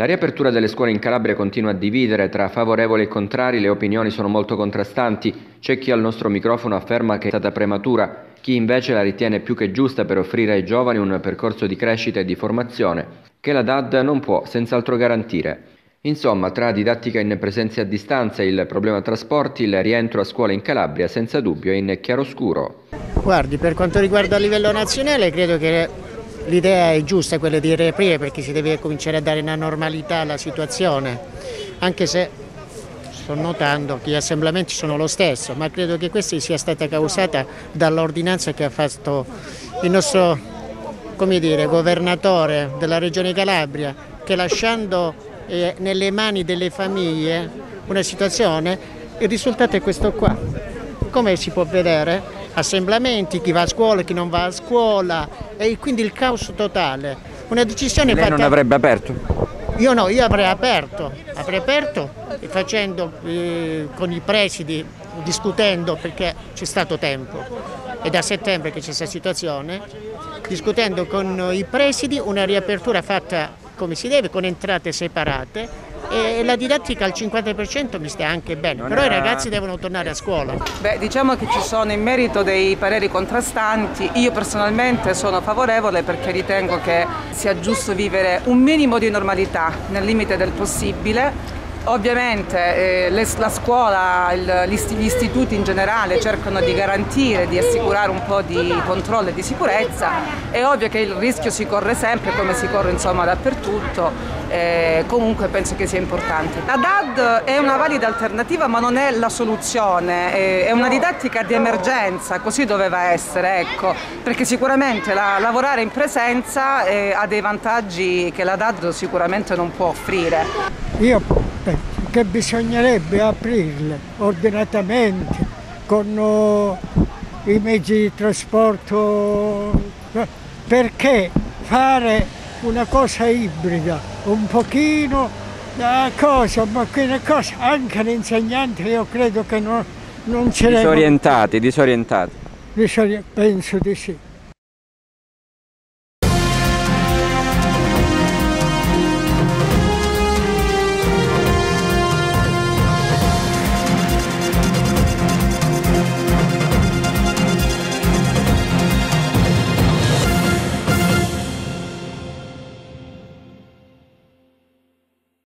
La riapertura delle scuole in Calabria continua a dividere, tra favorevoli e contrari le opinioni sono molto contrastanti. C'è chi al nostro microfono afferma che è stata prematura, chi invece la ritiene più che giusta per offrire ai giovani un percorso di crescita e di formazione, che la DAD non può senz'altro garantire. Insomma, tra didattica in presenza e a distanza, il problema trasporti, il rientro a scuola in Calabria senza dubbio è in chiaroscuro. Guardi, per quanto riguarda il livello nazionale, credo che l'idea è giusta, quella di riaprire perché si deve cominciare a dare una normalità alla situazione, anche se sto notando che gli assemblamenti sono lo stesso, ma credo che questa sia stata causata dall'ordinanza che ha fatto il nostro dire, governatore della regione Calabria, che lasciando eh, nelle mani delle famiglie una situazione, il risultato è questo qua. Come si può vedere? assemblamenti, chi va a scuola, chi non va a scuola e quindi il caos totale. Una decisione Lei fatta... non avrebbe aperto? Io no, io avrei aperto, avrei aperto facendo eh, con i presidi, discutendo perché c'è stato tempo, è da settembre che c'è questa situazione, discutendo con i presidi una riapertura fatta come si deve, con entrate separate e la didattica al 50% mi sta anche bene, però i ragazzi devono tornare a scuola. Beh, diciamo che ci sono in merito dei pareri contrastanti, io personalmente sono favorevole perché ritengo che sia giusto vivere un minimo di normalità nel limite del possibile Ovviamente eh, le, la scuola, il, gli istituti in generale cercano di garantire, di assicurare un po' di controllo e di sicurezza. È ovvio che il rischio si corre sempre, come si corre insomma dappertutto, eh, comunque penso che sia importante. La DAD è una valida alternativa ma non è la soluzione, è, è una didattica di emergenza, così doveva essere, ecco, perché sicuramente la, lavorare in presenza eh, ha dei vantaggi che la DAD sicuramente non può offrire. Io che bisognerebbe aprirle ordinatamente con uh, i mezzi di trasporto perché fare una cosa ibrida un pochino da cosa, ma che cosa anche l'insegnante io credo che non, non ce l'è disorientati, disorientati penso di sì